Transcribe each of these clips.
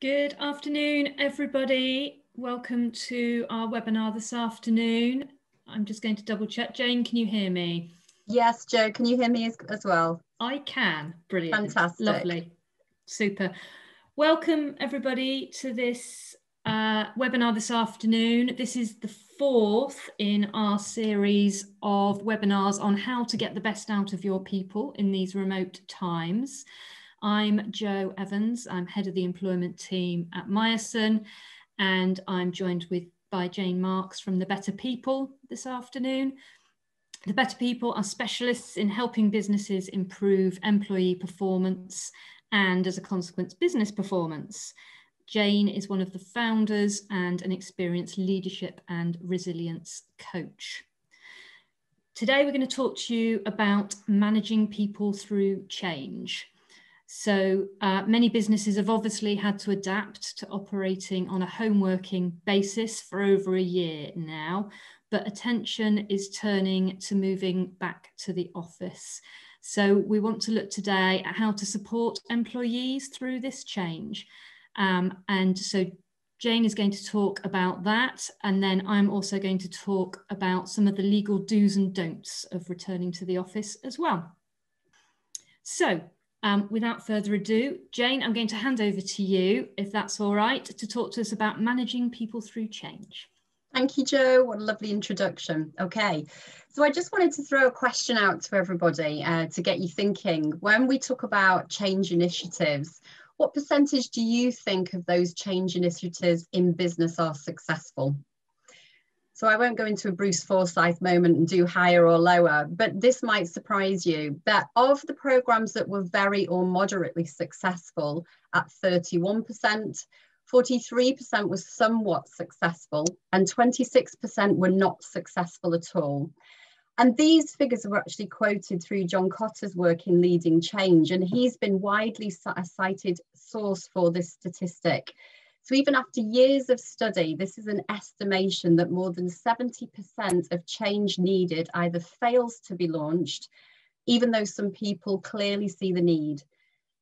Good afternoon, everybody. Welcome to our webinar this afternoon. I'm just going to double check. Jane, can you hear me? Yes, Joe, can you hear me as, as well? I can. Brilliant. Fantastic. Lovely. Super. Welcome, everybody, to this uh, webinar this afternoon. This is the fourth in our series of webinars on how to get the best out of your people in these remote times. I'm Joe Evans. I'm head of the employment team at Myerson, and I'm joined with by Jane Marks from the Better People this afternoon. The Better People are specialists in helping businesses improve employee performance and, as a consequence, business performance. Jane is one of the founders and an experienced leadership and resilience coach. Today, we're going to talk to you about managing people through change. So uh, many businesses have obviously had to adapt to operating on a home working basis for over a year now, but attention is turning to moving back to the office. So we want to look today at how to support employees through this change. Um, and so Jane is going to talk about that. And then I'm also going to talk about some of the legal do's and don'ts of returning to the office as well. So um, without further ado, Jane, I'm going to hand over to you, if that's all right, to talk to us about managing people through change. Thank you, Jo. What a lovely introduction. Okay, so I just wanted to throw a question out to everybody uh, to get you thinking. When we talk about change initiatives, what percentage do you think of those change initiatives in business are successful? So I won't go into a Bruce Forsyth moment and do higher or lower, but this might surprise you that of the programs that were very or moderately successful at 31%, 43% was somewhat successful and 26% were not successful at all. And these figures were actually quoted through John Kotter's work in Leading Change, and he's been widely cited source for this statistic. So even after years of study, this is an estimation that more than 70% of change needed either fails to be launched, even though some people clearly see the need.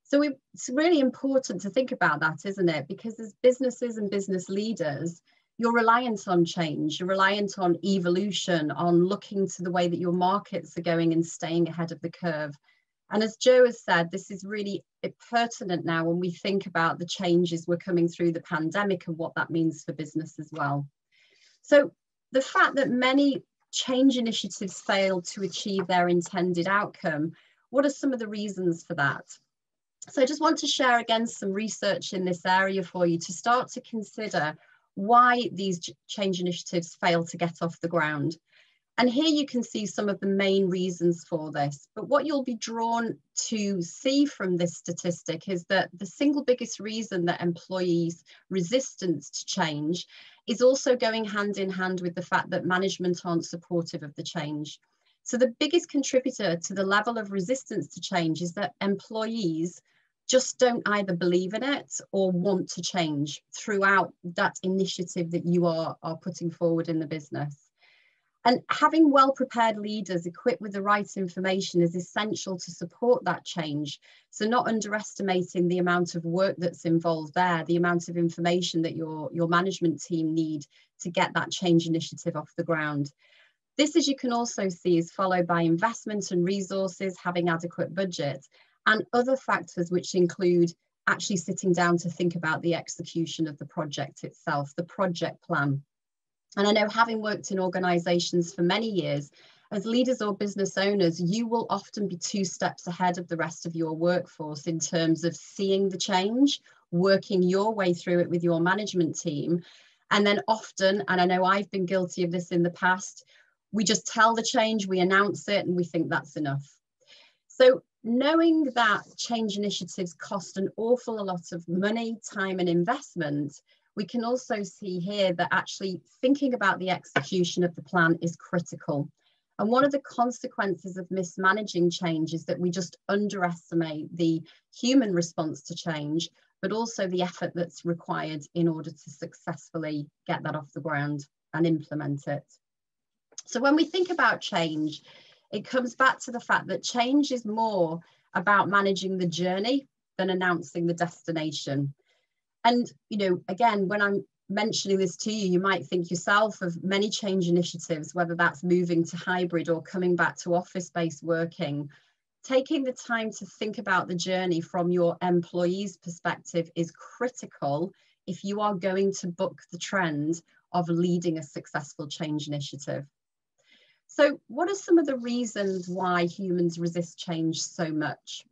So it's really important to think about that, isn't it? Because as businesses and business leaders, you're reliant on change, you're reliant on evolution, on looking to the way that your markets are going and staying ahead of the curve. And as Joe has said, this is really pertinent now when we think about the changes we're coming through the pandemic and what that means for business as well. So the fact that many change initiatives fail to achieve their intended outcome, what are some of the reasons for that? So I just want to share again some research in this area for you to start to consider why these change initiatives fail to get off the ground. And here you can see some of the main reasons for this. But what you'll be drawn to see from this statistic is that the single biggest reason that employees' resistance to change is also going hand in hand with the fact that management aren't supportive of the change. So the biggest contributor to the level of resistance to change is that employees just don't either believe in it or want to change throughout that initiative that you are, are putting forward in the business. And having well prepared leaders equipped with the right information is essential to support that change. So not underestimating the amount of work that's involved there, the amount of information that your, your management team need to get that change initiative off the ground. This, as you can also see, is followed by investment and resources, having adequate budget, and other factors which include actually sitting down to think about the execution of the project itself, the project plan. And I know having worked in organizations for many years, as leaders or business owners, you will often be two steps ahead of the rest of your workforce in terms of seeing the change, working your way through it with your management team. And then often, and I know I've been guilty of this in the past, we just tell the change, we announce it, and we think that's enough. So knowing that change initiatives cost an awful lot of money, time, and investment, we can also see here that actually thinking about the execution of the plan is critical. And one of the consequences of mismanaging change is that we just underestimate the human response to change, but also the effort that's required in order to successfully get that off the ground and implement it. So when we think about change, it comes back to the fact that change is more about managing the journey than announcing the destination. And, you know, again, when I'm mentioning this to you, you might think yourself of many change initiatives, whether that's moving to hybrid or coming back to office based working. Taking the time to think about the journey from your employee's perspective is critical if you are going to book the trend of leading a successful change initiative. So, what are some of the reasons why humans resist change so much?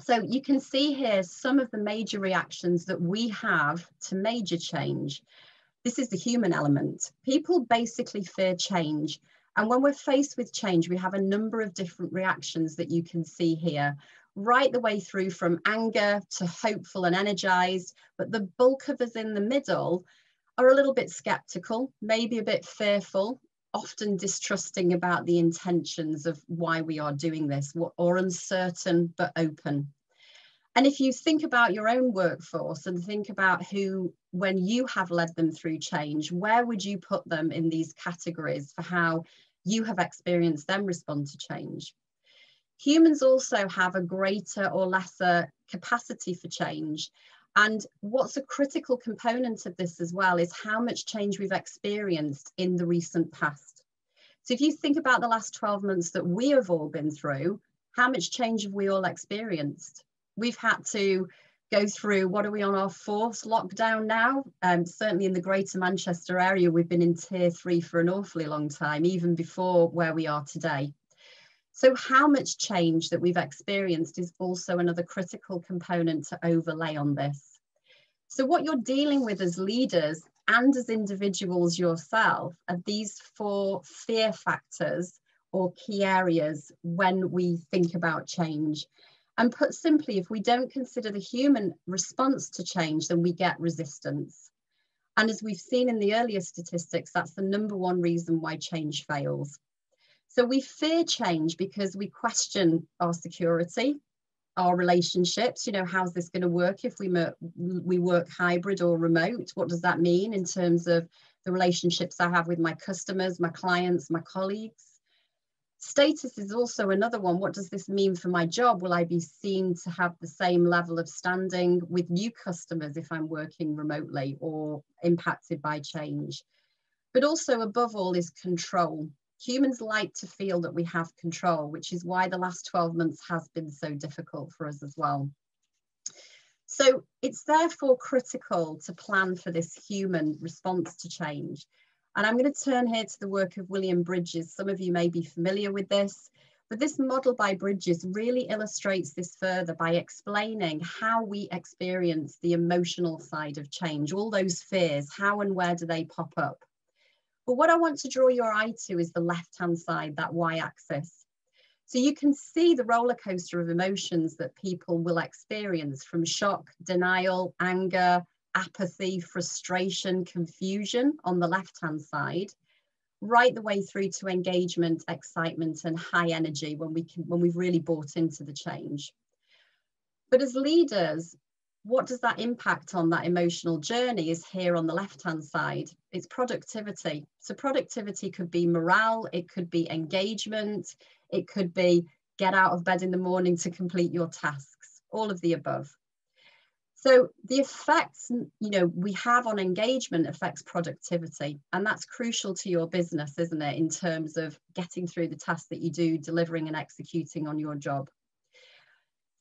So, you can see here some of the major reactions that we have to major change. This is the human element. People basically fear change. And when we're faced with change, we have a number of different reactions that you can see here, right the way through from anger to hopeful and energized. But the bulk of us in the middle are a little bit skeptical, maybe a bit fearful, often distrusting about the intentions of why we are doing this, or uncertain but open. And if you think about your own workforce and think about who, when you have led them through change, where would you put them in these categories for how you have experienced them respond to change? Humans also have a greater or lesser capacity for change. And what's a critical component of this as well is how much change we've experienced in the recent past. So if you think about the last 12 months that we have all been through, how much change have we all experienced? We've had to go through, what are we on our fourth lockdown now? Um, certainly in the greater Manchester area, we've been in tier three for an awfully long time, even before where we are today. So how much change that we've experienced is also another critical component to overlay on this. So what you're dealing with as leaders and as individuals yourself are these four fear factors or key areas when we think about change. And put simply, if we don't consider the human response to change, then we get resistance. And as we've seen in the earlier statistics, that's the number one reason why change fails. So we fear change because we question our security, our relationships. You know, how's this going to work if we we work hybrid or remote? What does that mean in terms of the relationships I have with my customers, my clients, my colleagues? Status is also another one. What does this mean for my job? Will I be seen to have the same level of standing with new customers if I'm working remotely or impacted by change? But also, above all, is control humans like to feel that we have control, which is why the last 12 months has been so difficult for us as well. So it's therefore critical to plan for this human response to change. And I'm going to turn here to the work of William Bridges. Some of you may be familiar with this, but this model by Bridges really illustrates this further by explaining how we experience the emotional side of change, all those fears, how and where do they pop up? But what I want to draw your eye to is the left-hand side, that y-axis. So you can see the roller coaster of emotions that people will experience from shock, denial, anger, apathy, frustration, confusion on the left-hand side, right the way through to engagement, excitement, and high energy when we can when we've really bought into the change. But as leaders, what does that impact on that emotional journey is here on the left hand side. It's productivity. So productivity could be morale it could be engagement it could be get out of bed in the morning to complete your tasks all of the above. So the effects you know we have on engagement affects productivity and that's crucial to your business isn't it in terms of getting through the tasks that you do delivering and executing on your job.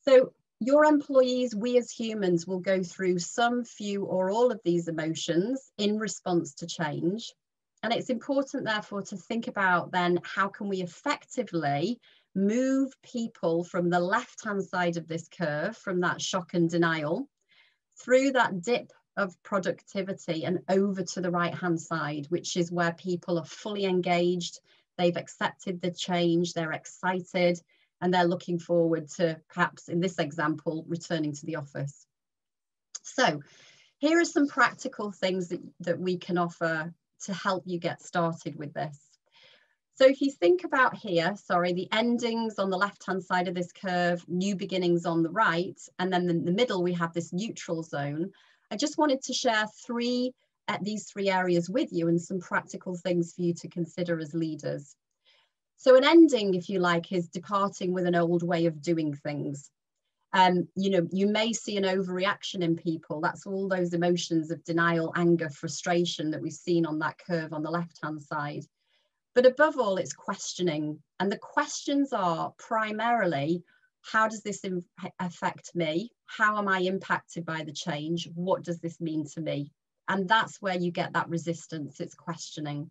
So your employees, we as humans will go through some, few, or all of these emotions in response to change. And it's important, therefore, to think about then how can we effectively move people from the left hand side of this curve, from that shock and denial, through that dip of productivity and over to the right hand side, which is where people are fully engaged, they've accepted the change, they're excited, and they're looking forward to perhaps in this example returning to the office. So here are some practical things that, that we can offer to help you get started with this. So if you think about here, sorry, the endings on the left-hand side of this curve, new beginnings on the right, and then in the middle we have this neutral zone. I just wanted to share three at these three areas with you and some practical things for you to consider as leaders. So an ending, if you like, is departing with an old way of doing things. Um, you know, you may see an overreaction in people. That's all those emotions of denial, anger, frustration that we've seen on that curve on the left-hand side. But above all, it's questioning. And the questions are primarily, how does this affect me? How am I impacted by the change? What does this mean to me? And that's where you get that resistance, it's questioning.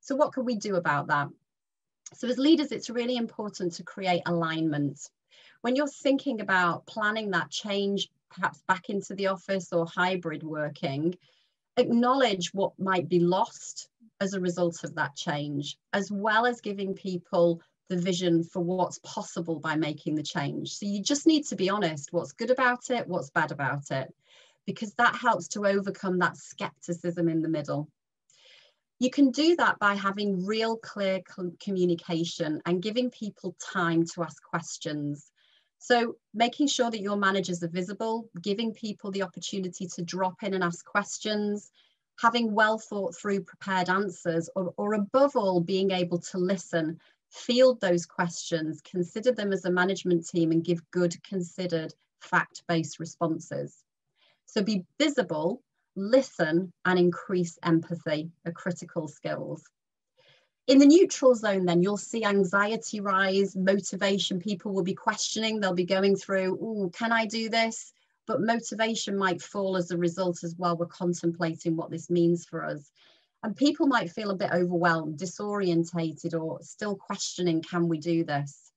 So what can we do about that? So as leaders, it's really important to create alignment. When you're thinking about planning that change, perhaps back into the office or hybrid working, acknowledge what might be lost as a result of that change, as well as giving people the vision for what's possible by making the change. So you just need to be honest, what's good about it, what's bad about it, because that helps to overcome that skepticism in the middle. You can do that by having real clear communication and giving people time to ask questions. So making sure that your managers are visible, giving people the opportunity to drop in and ask questions, having well thought through prepared answers, or, or above all, being able to listen, field those questions, consider them as a management team and give good considered fact-based responses. So be visible, listen and increase empathy are critical skills. In the neutral zone, then you'll see anxiety rise, motivation. People will be questioning, they'll be going through, oh, can I do this? but motivation might fall as a result as well. We're contemplating what this means for us. And people might feel a bit overwhelmed, disorientated, or still questioning, can we do this?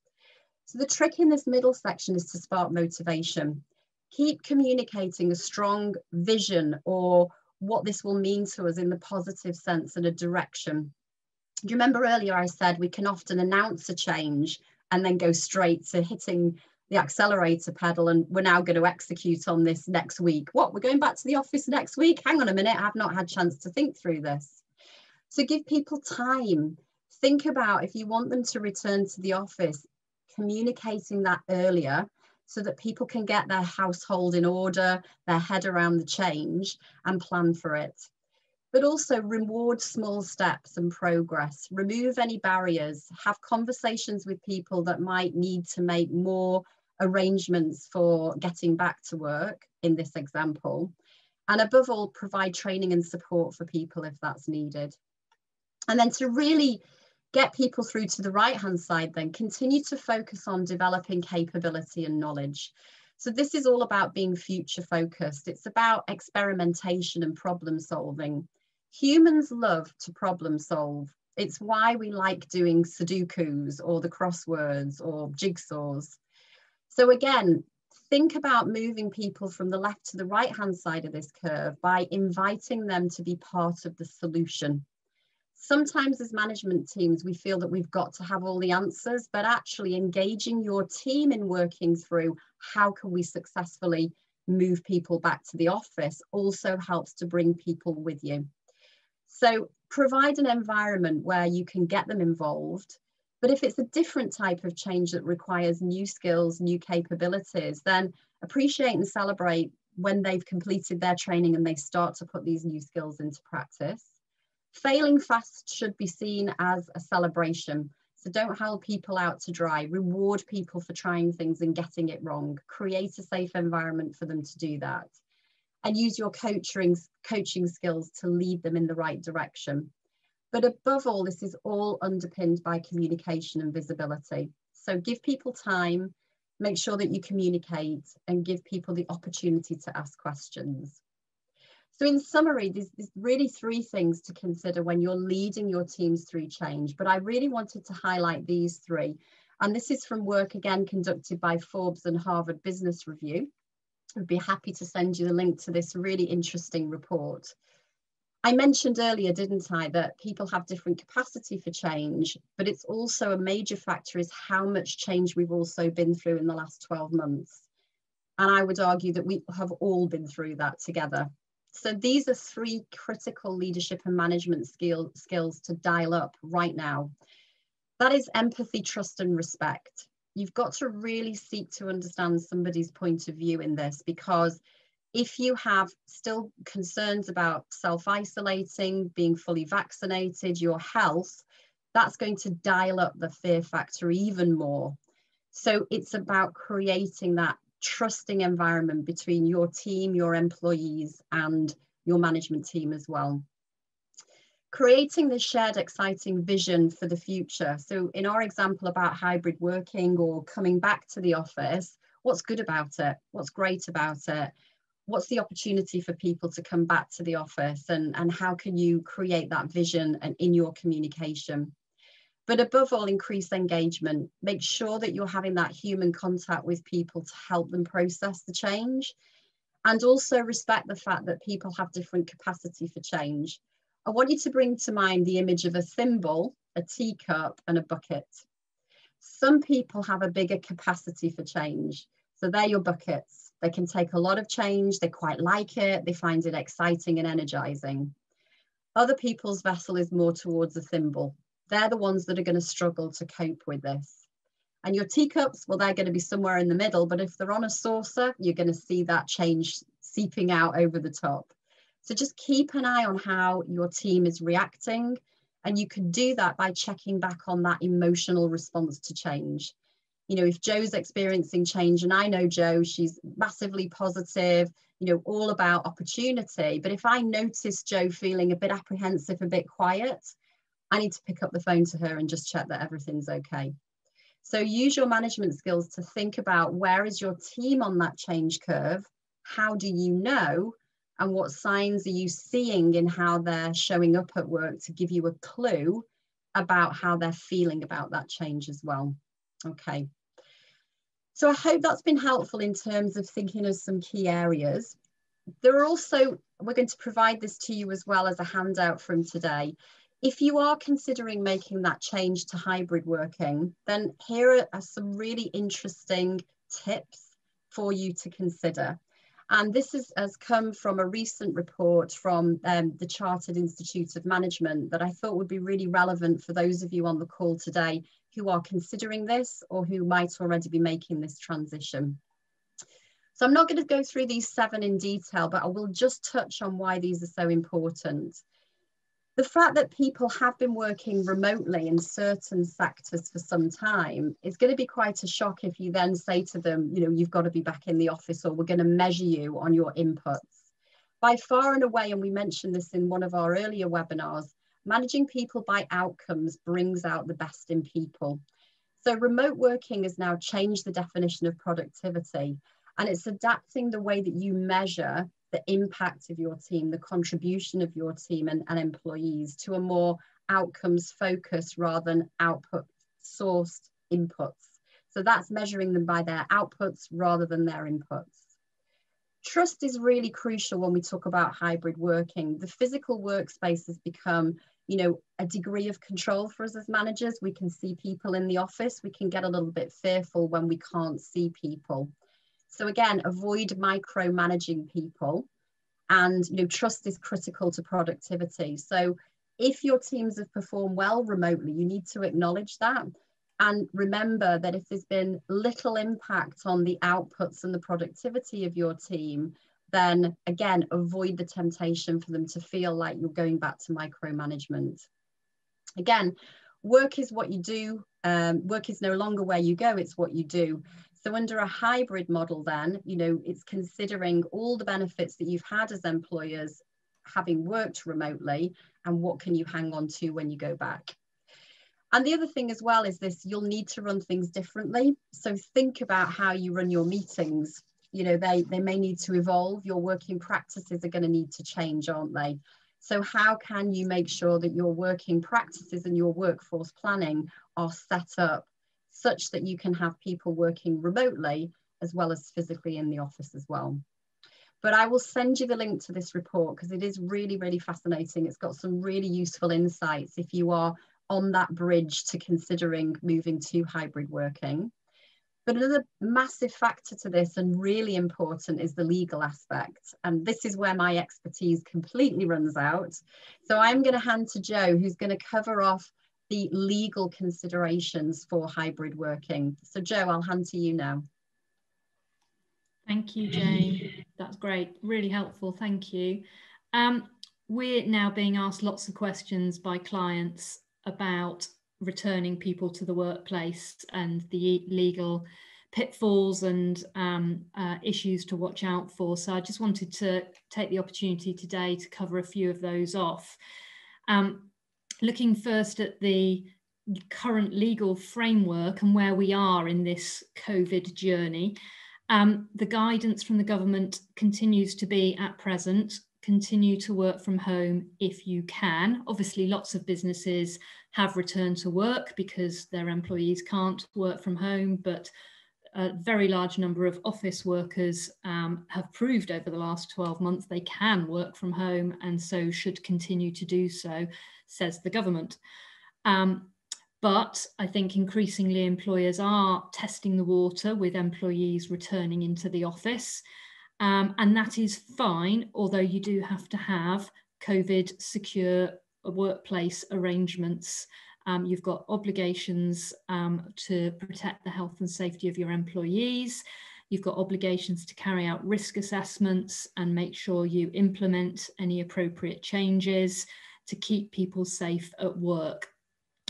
So the trick in this middle section is to spark motivation. Keep communicating a strong vision or what this will mean to us in the positive sense and a direction. Do you remember earlier I said we can often announce a change and then go straight to hitting the accelerator pedal and we're now going to execute on this next week. What, we're going back to the office next week? Hang on a minute, I've not had chance to think through this. So give people time. Think about if you want them to return to the office, communicating that earlier so that people can get their household in order, their head around the change and plan for it. But also reward small steps and progress, remove any barriers, have conversations with people that might need to make more arrangements for getting back to work in this example. And above all, provide training and support for people if that's needed. And then to really get people through to the right hand side, then continue to focus on developing capability and knowledge. So this is all about being future focused. It's about experimentation and problem solving. Humans love to problem solve. It's why we like doing Sudokus or the crosswords or jigsaws. So again, think about moving people from the left to the right hand side of this curve by inviting them to be part of the solution. Sometimes as management teams, we feel that we've got to have all the answers, but actually engaging your team in working through how can we successfully move people back to the office also helps to bring people with you. So provide an environment where you can get them involved, but if it's a different type of change that requires new skills, new capabilities, then appreciate and celebrate when they've completed their training and they start to put these new skills into practice. Failing fast should be seen as a celebration. So don't hold people out to dry. Reward people for trying things and getting it wrong. Create a safe environment for them to do that. And use your coaching, coaching skills to lead them in the right direction. But above all, this is all underpinned by communication and visibility. So give people time, make sure that you communicate and give people the opportunity to ask questions. So in summary, there's, there's, really three things to consider when you're leading your teams through change, but I really wanted to highlight these three. And this is from work again conducted by Forbes and Harvard Business Review. I'd be happy to send you the link to this really interesting report. I mentioned earlier, didn't I, that people have different capacity for change, but it's also a major factor is how much change we've also been through in the last 12 months. And I would argue that we have all been through that together. So these are three critical leadership and management skill, skills to dial up right now. That is empathy, trust, and respect. You've got to really seek to understand somebody's point of view in this because if you have still concerns about self-isolating, being fully vaccinated, your health, that's going to dial up the fear factor even more. So it's about creating that trusting environment between your team, your employees, and your management team as well. Creating the shared exciting vision for the future. So in our example about hybrid working or coming back to the office, what's good about it? What's great about it? What's the opportunity for people to come back to the office and, and how can you create that vision and in your communication? But above all, increase engagement. Make sure that you're having that human contact with people to help them process the change. And also respect the fact that people have different capacity for change. I want you to bring to mind the image of a thimble, a teacup, and a bucket. Some people have a bigger capacity for change. So they're your buckets. They can take a lot of change, they quite like it, they find it exciting and energizing. Other people's vessel is more towards a thimble. They're the ones that are going to struggle to cope with this. And your teacups, well, they're going to be somewhere in the middle, but if they're on a saucer, you're going to see that change seeping out over the top. So just keep an eye on how your team is reacting. And you can do that by checking back on that emotional response to change. You know, if Joe's experiencing change, and I know Joe, she's massively positive, you know, all about opportunity. But if I notice Joe feeling a bit apprehensive, a bit quiet, I need to pick up the phone to her and just check that everything's okay. So use your management skills to think about where is your team on that change curve? How do you know? And what signs are you seeing in how they're showing up at work to give you a clue about how they're feeling about that change as well? Okay. So I hope that's been helpful in terms of thinking of some key areas. There are also, we're going to provide this to you as well as a handout from today if you are considering making that change to hybrid working, then here are some really interesting tips for you to consider. And this is, has come from a recent report from um, the Chartered Institute of Management that I thought would be really relevant for those of you on the call today who are considering this or who might already be making this transition. So I'm not going to go through these seven in detail, but I will just touch on why these are so important the fact that people have been working remotely in certain sectors for some time is going to be quite a shock if you then say to them, you know, you've got to be back in the office or we're going to measure you on your inputs. By far and away, and we mentioned this in one of our earlier webinars, managing people by outcomes brings out the best in people. So remote working has now changed the definition of productivity and it's adapting the way that you measure the impact of your team, the contribution of your team and, and employees to a more outcomes focused rather than output sourced inputs. So that's measuring them by their outputs rather than their inputs. Trust is really crucial when we talk about hybrid working. The physical workspace has become, you know, a degree of control for us as managers. We can see people in the office. We can get a little bit fearful when we can't see people. So again, avoid micromanaging people and you know, trust is critical to productivity. So if your teams have performed well remotely, you need to acknowledge that. And remember that if there's been little impact on the outputs and the productivity of your team, then again, avoid the temptation for them to feel like you're going back to micromanagement. Again, work is what you do. Um, work is no longer where you go, it's what you do. So under a hybrid model then, you know, it's considering all the benefits that you've had as employers having worked remotely and what can you hang on to when you go back. And the other thing as well is this, you'll need to run things differently. So think about how you run your meetings. You know, they, they may need to evolve. Your working practices are going to need to change, aren't they? So how can you make sure that your working practices and your workforce planning are set up such that you can have people working remotely as well as physically in the office as well. But I will send you the link to this report because it is really, really fascinating. It's got some really useful insights if you are on that bridge to considering moving to hybrid working. But another massive factor to this and really important is the legal aspect. And this is where my expertise completely runs out. So I'm going to hand to Joe, who's going to cover off the legal considerations for hybrid working. So Joe, I'll hand to you now. Thank you, Jane. That's great. Really helpful. Thank you. Um, we're now being asked lots of questions by clients about returning people to the workplace and the legal pitfalls and um, uh, issues to watch out for. So I just wanted to take the opportunity today to cover a few of those off. Um, looking first at the current legal framework and where we are in this COVID journey. Um, the guidance from the government continues to be at present continue to work from home if you can. Obviously, lots of businesses have returned to work because their employees can't work from home, but a very large number of office workers um, have proved over the last 12 months they can work from home and so should continue to do so, says the government. Um, but I think increasingly employers are testing the water with employees returning into the office. Um, and that is fine, although you do have to have COVID secure workplace arrangements. Um, you've got obligations um, to protect the health and safety of your employees. You've got obligations to carry out risk assessments and make sure you implement any appropriate changes to keep people safe at work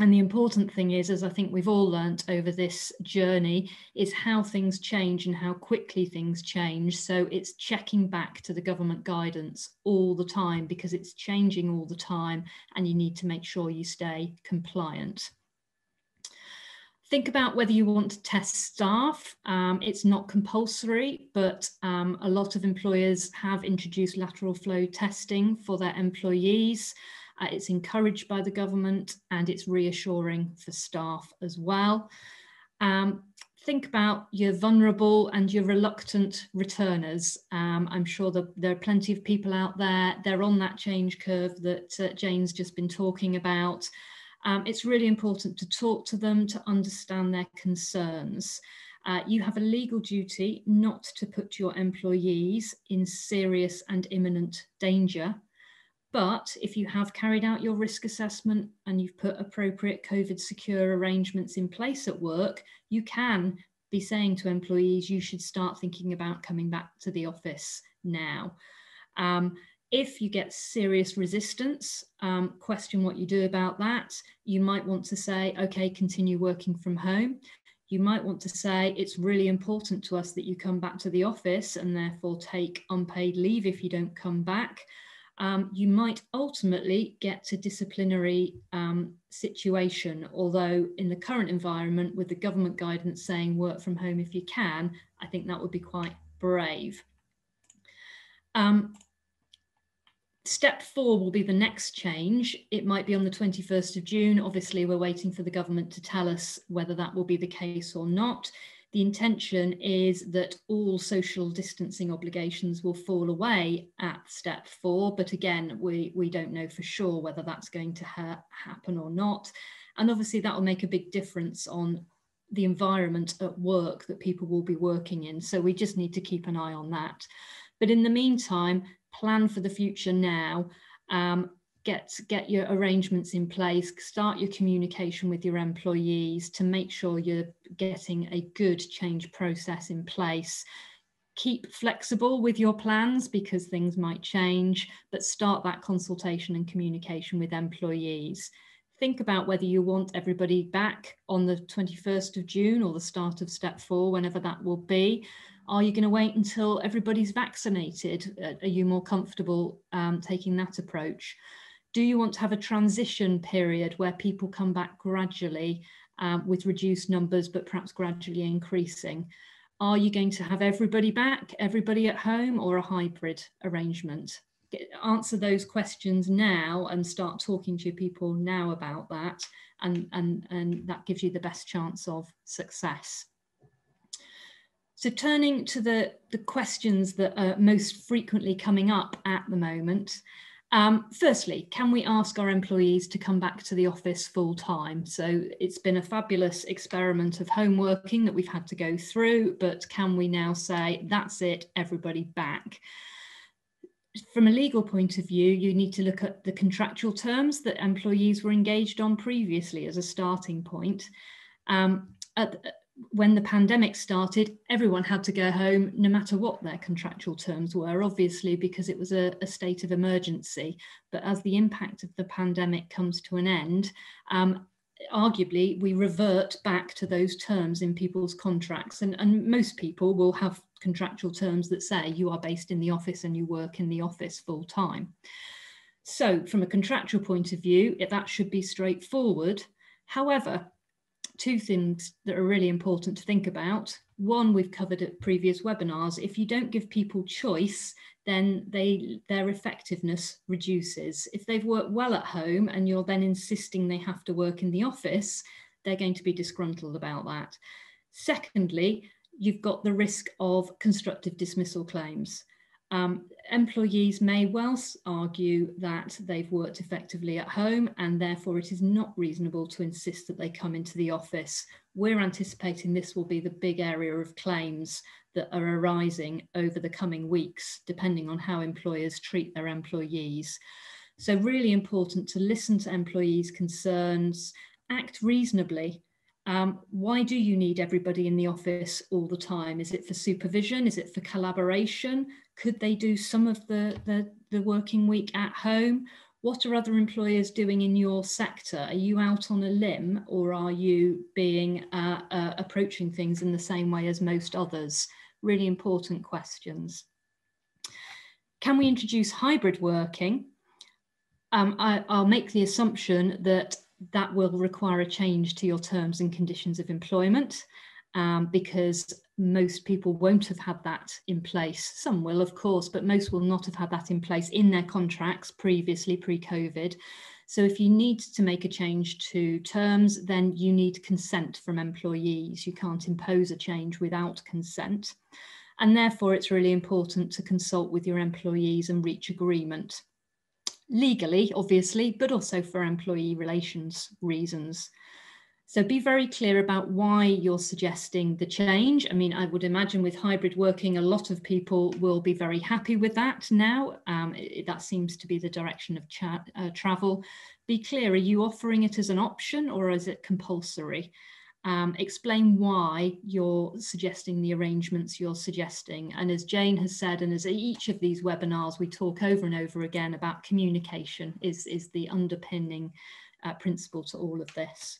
and the important thing is, as I think we've all learnt over this journey, is how things change and how quickly things change. So it's checking back to the government guidance all the time because it's changing all the time and you need to make sure you stay compliant. Think about whether you want to test staff. Um, it's not compulsory, but um, a lot of employers have introduced lateral flow testing for their employees. Uh, it's encouraged by the government and it's reassuring for staff as well. Um, think about your vulnerable and your reluctant returners. Um, I'm sure that there are plenty of people out there, they're on that change curve that uh, Jane's just been talking about. Um, it's really important to talk to them to understand their concerns. Uh, you have a legal duty not to put your employees in serious and imminent danger but if you have carried out your risk assessment and you've put appropriate COVID secure arrangements in place at work, you can be saying to employees, you should start thinking about coming back to the office now. Um, if you get serious resistance, um, question what you do about that. You might want to say, okay, continue working from home. You might want to say, it's really important to us that you come back to the office and therefore take unpaid leave if you don't come back um, you might ultimately get to disciplinary um, situation. Although in the current environment, with the government guidance saying work from home if you can, I think that would be quite brave. Um, step four will be the next change. It might be on the 21st of June. Obviously, we're waiting for the government to tell us whether that will be the case or not. The intention is that all social distancing obligations will fall away at step four, but again, we, we don't know for sure whether that's going to ha happen or not. And obviously that will make a big difference on the environment at work that people will be working in. So we just need to keep an eye on that. But in the meantime, plan for the future now. Um, get get your arrangements in place start your communication with your employees to make sure you're getting a good change process in place. Keep flexible with your plans because things might change but start that consultation and communication with employees. Think about whether you want everybody back on the 21st of June or the start of step 4 whenever that will be. Are you going to wait until everybody's vaccinated? Are you more comfortable um, taking that approach do you want to have a transition period where people come back gradually um, with reduced numbers, but perhaps gradually increasing? Are you going to have everybody back, everybody at home, or a hybrid arrangement? Get, answer those questions now and start talking to people now about that, and, and, and that gives you the best chance of success. So turning to the, the questions that are most frequently coming up at the moment, um, firstly, can we ask our employees to come back to the office full time? So it's been a fabulous experiment of home working that we've had to go through, but can we now say, that's it, everybody back? From a legal point of view, you need to look at the contractual terms that employees were engaged on previously as a starting point. Um, at, when the pandemic started, everyone had to go home no matter what their contractual terms were, obviously, because it was a, a state of emergency. But as the impact of the pandemic comes to an end, um, arguably we revert back to those terms in people's contracts and, and most people will have contractual terms that say you are based in the office and you work in the office full time. So from a contractual point of view, that should be straightforward. However, two things that are really important to think about. One, we've covered at previous webinars. If you don't give people choice, then they their effectiveness reduces. If they've worked well at home and you're then insisting they have to work in the office, they're going to be disgruntled about that. Secondly, you've got the risk of constructive dismissal claims. Um, employees may well argue that they've worked effectively at home and therefore it is not reasonable to insist that they come into the office. We're anticipating this will be the big area of claims that are arising over the coming weeks, depending on how employers treat their employees. So really important to listen to employees' concerns, act reasonably um, why do you need everybody in the office all the time? Is it for supervision? Is it for collaboration? Could they do some of the, the, the working week at home? What are other employers doing in your sector? Are you out on a limb or are you being uh, uh, approaching things in the same way as most others? Really important questions. Can we introduce hybrid working? Um, I, will make the assumption that that will require a change to your terms and conditions of employment um, because most people won't have had that in place. Some will, of course, but most will not have had that in place in their contracts previously, pre COVID. So, if you need to make a change to terms, then you need consent from employees. You can't impose a change without consent. And therefore, it's really important to consult with your employees and reach agreement legally, obviously, but also for employee relations reasons. So be very clear about why you're suggesting the change. I mean, I would imagine with hybrid working, a lot of people will be very happy with that now. Um, it, that seems to be the direction of uh, travel. Be clear, are you offering it as an option or is it compulsory? um, explain why you're suggesting the arrangements you're suggesting. And as Jane has said, and as each of these webinars, we talk over and over again about communication is, is the underpinning uh, principle to all of this.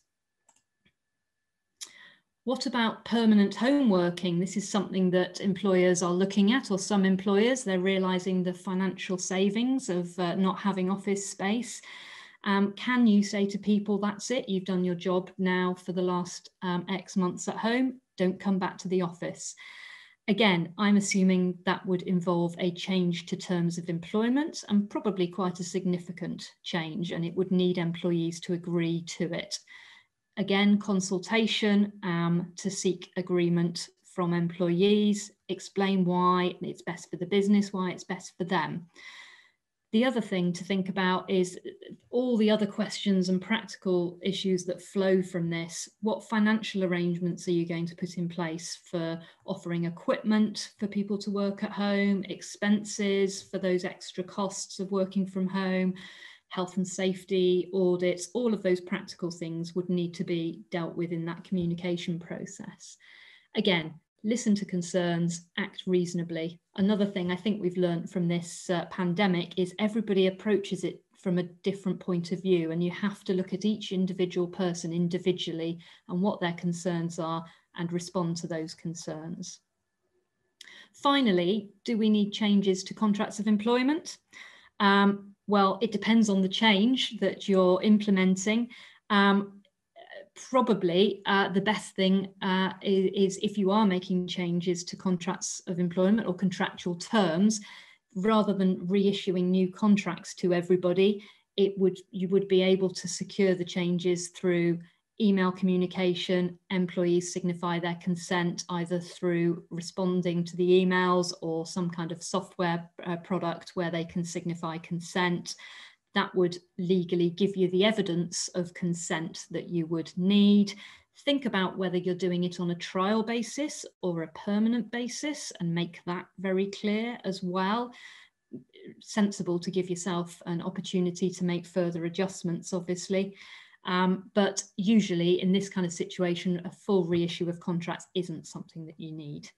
What about permanent home working? This is something that employers are looking at, or some employers, they're realizing the financial savings of uh, not having office space. Um, can you say to people, that's it, you've done your job now for the last um, X months at home, don't come back to the office? Again, I'm assuming that would involve a change to terms of employment and probably quite a significant change, and it would need employees to agree to it. Again, consultation um, to seek agreement from employees, explain why it's best for the business, why it's best for them the other thing to think about is all the other questions and practical issues that flow from this. What financial arrangements are you going to put in place for offering equipment for people to work at home, expenses for those extra costs of working from home, health and safety, audits, all of those practical things would need to be dealt with in that communication process. Again, listen to concerns, act reasonably. Another thing I think we've learned from this uh, pandemic is everybody approaches it from a different point of view, and you have to look at each individual person individually and what their concerns are and respond to those concerns. Finally, do we need changes to contracts of employment? Um, well, it depends on the change that you're implementing. Um, probably uh, the best thing uh, is, is, if you are making changes to contracts of employment or contractual terms, rather than reissuing new contracts to everybody, it would you would be able to secure the changes through email communication. Employees signify their consent either through responding to the emails or some kind of software uh, product where they can signify consent that would legally give you the evidence of consent that you would need. Think about whether you're doing it on a trial basis or a permanent basis and make that very clear as well. Sensible to give yourself an opportunity to make further adjustments, obviously. Um, but usually in this kind of situation, a full reissue of contracts isn't something that you need.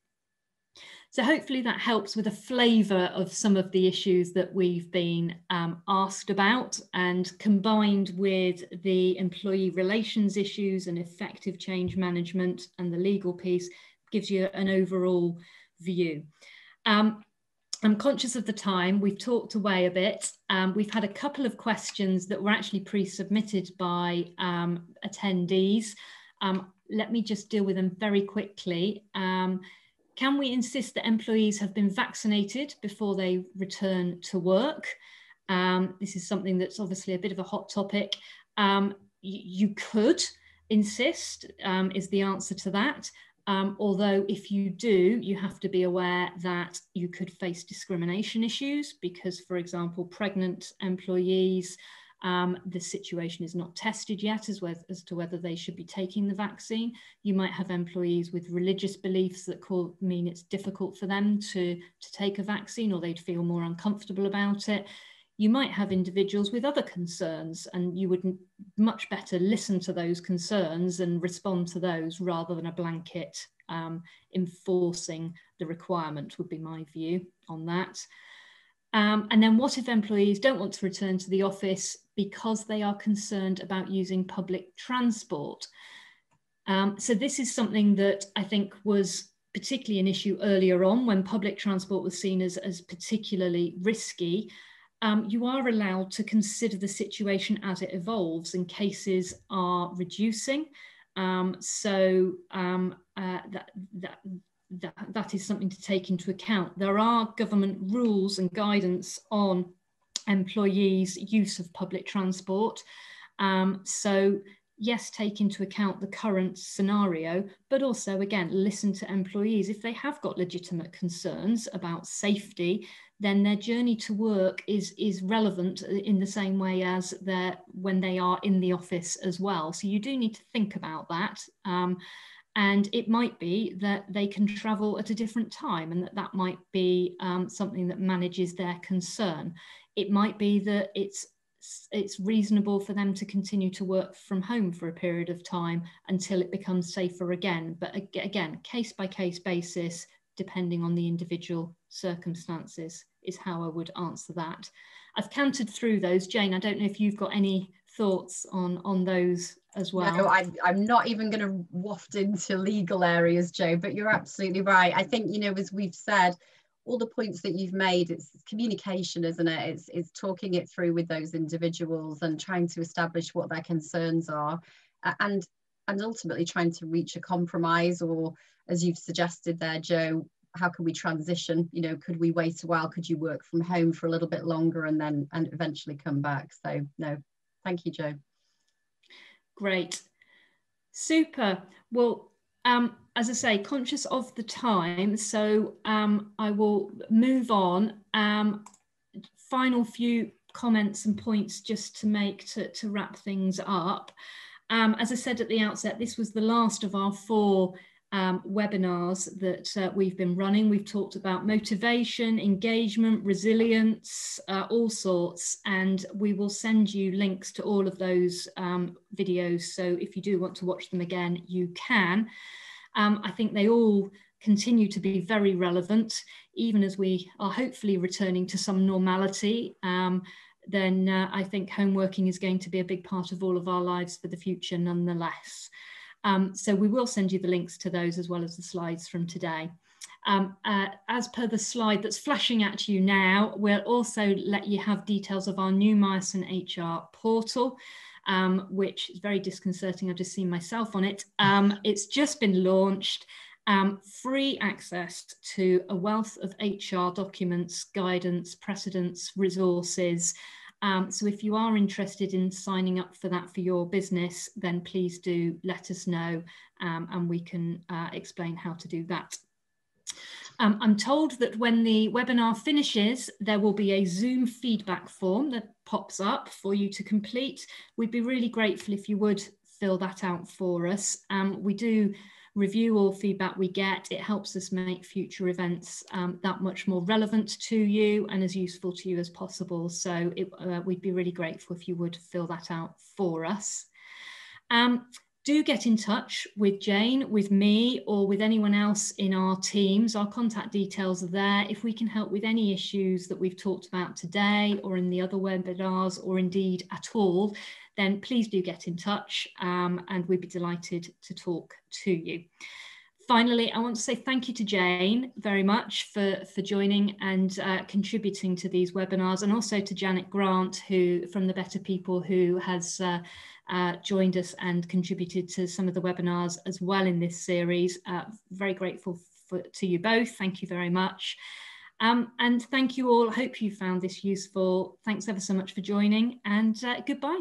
So hopefully that helps with a flavour of some of the issues that we've been um, asked about and combined with the employee relations issues and effective change management and the legal piece gives you an overall view. Um, I'm conscious of the time. We've talked away a bit. Um, we've had a couple of questions that were actually pre-submitted by um, attendees. Um, let me just deal with them very quickly. Um, can we insist that employees have been vaccinated before they return to work? Um, this is something that's obviously a bit of a hot topic. Um, you could insist, is the answer to that. Um, although if you do, you have to be aware that you could face discrimination issues because, for example, pregnant employees um, the situation is not tested yet as, with, as to whether they should be taking the vaccine. You might have employees with religious beliefs that call, mean it's difficult for them to, to take a vaccine or they'd feel more uncomfortable about it. You might have individuals with other concerns, and you would much better listen to those concerns and respond to those rather than a blanket um, enforcing the requirement, would be my view on that. Um, and then what if employees don't want to return to the office because they are concerned about using public transport? Um, so this is something that I think was particularly an issue earlier on when public transport was seen as, as particularly risky. Um, you are allowed to consider the situation as it evolves and cases are reducing. Um, so um, uh, that, that, that, that is something to take into account. There are government rules and guidance on employees' use of public transport. Um, so yes, take into account the current scenario, but also, again, listen to employees. If they have got legitimate concerns about safety, then their journey to work is, is relevant in the same way as their, when they are in the office as well. So you do need to think about that. Um, and it might be that they can travel at a different time and that that might be um, something that manages their concern. It might be that it's it's reasonable for them to continue to work from home for a period of time until it becomes safer again. But again, case by case basis, depending on the individual circumstances, is how I would answer that. I've counted through those. Jane, I don't know if you've got any thoughts on on those as well. No, I, I'm not even going to waft into legal areas, Joe, but you're absolutely right. I think, you know, as we've said, all the points that you've made, it's communication, isn't it? It's, it's talking it through with those individuals and trying to establish what their concerns are and, and ultimately trying to reach a compromise or, as you've suggested there, Joe, how can we transition? You know, could we wait a while? Could you work from home for a little bit longer and then and eventually come back? So no, thank you, Joe. Great. Super. Well, um, as I say, conscious of the time, so um, I will move on. Um, final few comments and points just to make to, to wrap things up. Um, as I said at the outset, this was the last of our four um, webinars that uh, we've been running. We've talked about motivation, engagement, resilience, uh, all sorts, and we will send you links to all of those um, videos. So if you do want to watch them again, you can. Um, I think they all continue to be very relevant, even as we are hopefully returning to some normality. Um, then uh, I think home working is going to be a big part of all of our lives for the future nonetheless. Um, so we will send you the links to those as well as the slides from today. Um, uh, as per the slide that's flashing at you now, we'll also let you have details of our new Myerson HR portal, um, which is very disconcerting. I've just seen myself on it. Um, it's just been launched. Um, free access to a wealth of HR documents, guidance, precedents, resources, um, so if you are interested in signing up for that for your business, then please do let us know um, and we can uh, explain how to do that. Um, I'm told that when the webinar finishes, there will be a Zoom feedback form that pops up for you to complete. We'd be really grateful if you would fill that out for us. Um, we do review all feedback we get. It helps us make future events um, that much more relevant to you and as useful to you as possible. So it, uh, we'd be really grateful if you would fill that out for us. Um, do get in touch with Jane, with me, or with anyone else in our teams. Our contact details are there. If we can help with any issues that we've talked about today or in the other webinars or indeed at all, then please do get in touch um, and we'd be delighted to talk to you. Finally, I want to say thank you to Jane very much for, for joining and uh, contributing to these webinars and also to Janet Grant who from the Better People who has uh, uh, joined us and contributed to some of the webinars as well in this series. Uh, very grateful for, to you both. Thank you very much. Um, and thank you all. I hope you found this useful. Thanks ever so much for joining and uh, goodbye.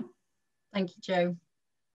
Thank you, Jo.